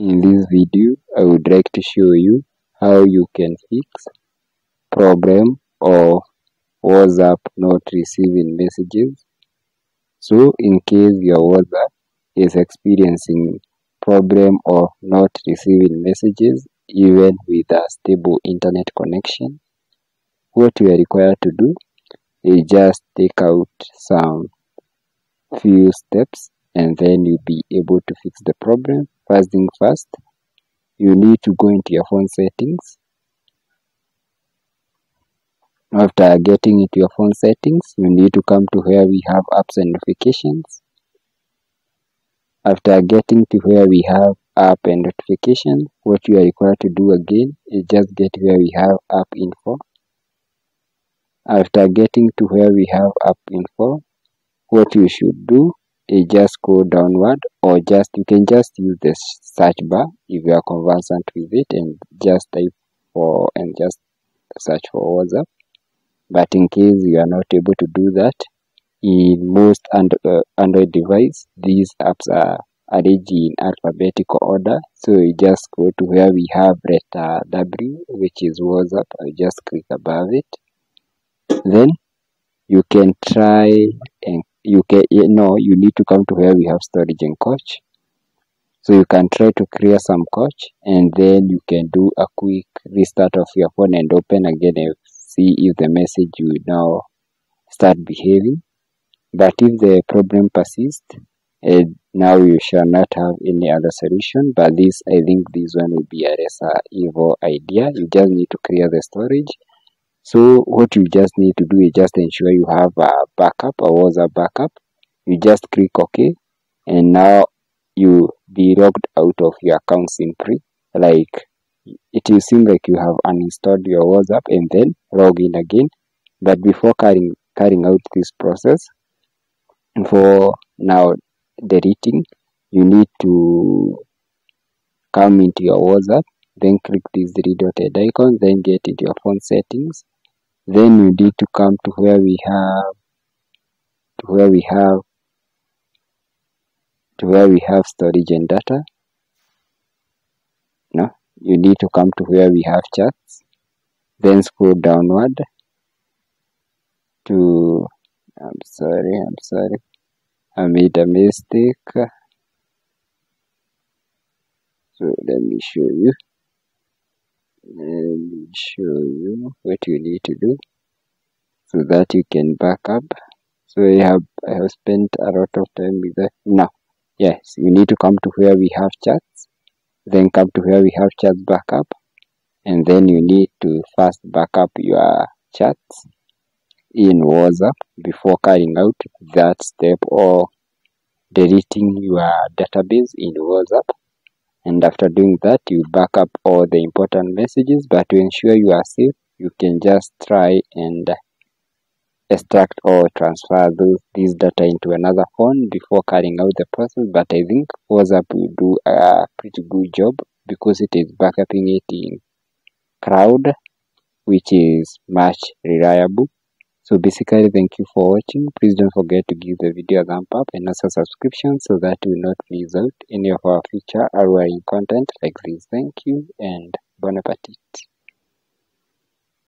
In this video, I would like to show you how you can fix problem of WhatsApp not receiving messages. So in case your WhatsApp is experiencing problem of not receiving messages even with a stable internet connection, what you are required to do is just take out some few steps and then you'll be able to fix the problem. First thing first, you need to go into your phone settings. After getting into your phone settings, you need to come to where we have apps and notifications. After getting to where we have app and notification, what you are required to do again is just get where we have app info. After getting to where we have app info, what you should do is just go downward or just you can just use the search bar if you are conversant with it and just type for and just search for WhatsApp. But in case you are not able to do that, in most and, uh, Android device, these apps are arranged in alphabetical order. So you just go to where we have letter W, which is WhatsApp. I just click above it. Then you can try and you can you know you need to come to where we have storage and coach. So you can try to clear some coach and then you can do a quick restart of your phone and open again and see if the message will now start behaving. But if the problem persists and now you shall not have any other solution. But this i think this one will be a lesser evil idea. You just need to clear the storage so what you just need to do is just ensure you have a backup or WhatsApp backup. You just click OK and now you be logged out of your account simply. Like it will seem like you have uninstalled your WhatsApp and then log in again. But before carrying carrying out this process, for now deleting, you need to come into your WhatsApp, then click this three dotted icon, then get into your phone settings, then you need to come to where we have to where we have to where we have storage and data. No? You need to come to where we have charts. then scroll downward to i'm sorry i'm sorry. I made a mistake. So let me show you me show you what you need to do so that you can back up. So I have I have spent a lot of time with that now yes you need to come to where we have chats then come to where we have chats backup and then you need to first back up your chats in WhatsApp before carrying out that step or deleting your database in WhatsApp and after doing that you back up all the important messages but to ensure you are safe you can just try and extract or transfer those this data into another phone before carrying out the process. But i think whatsapp will do a pretty good job because it is backupping it in cloud which is much reliable so basically thank you for watching. Please don't forget to give the video a thumb up and also subscription so that will not miss out any of our future ROI content like this. Thank you and bon appetit